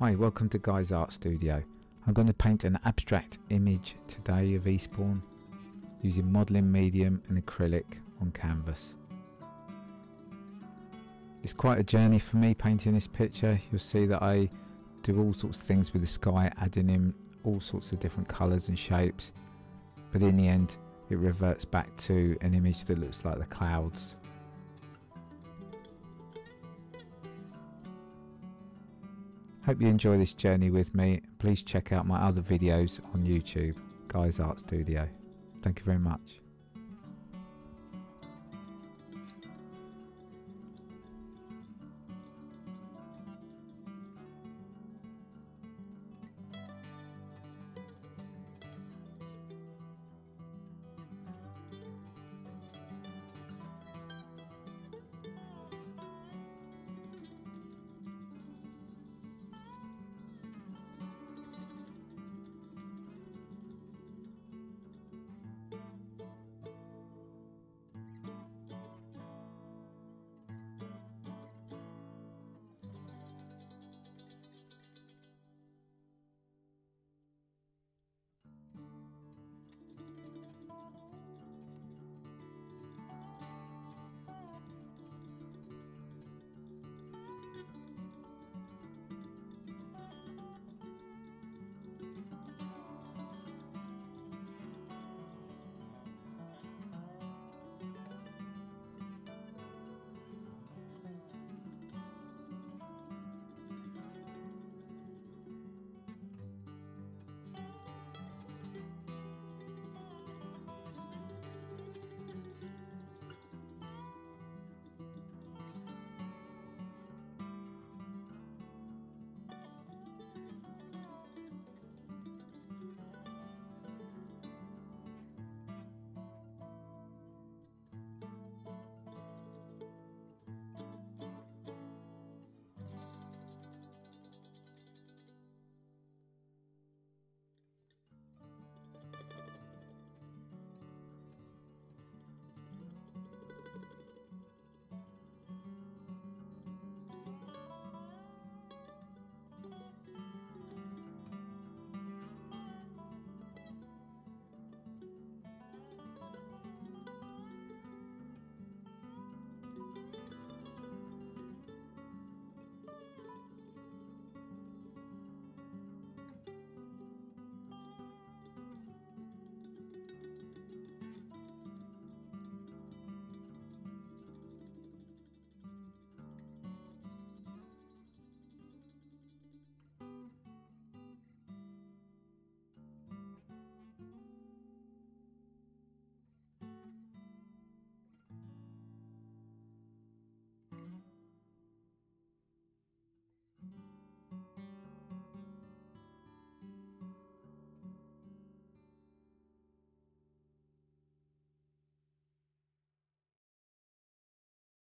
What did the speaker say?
Hi, welcome to Guy's Art Studio. I'm going to paint an abstract image today of Eastbourne using modelling medium and acrylic on canvas. It's quite a journey for me painting this picture. You'll see that I do all sorts of things with the sky, adding in all sorts of different colours and shapes. But in the end, it reverts back to an image that looks like the clouds. Hope you enjoy this journey with me. Please check out my other videos on YouTube, Guy's Art Studio. Thank you very much.